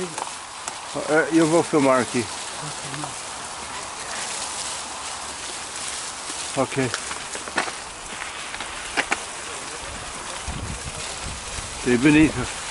É, Eu vou filmar aqui. Ok. Tem bonito.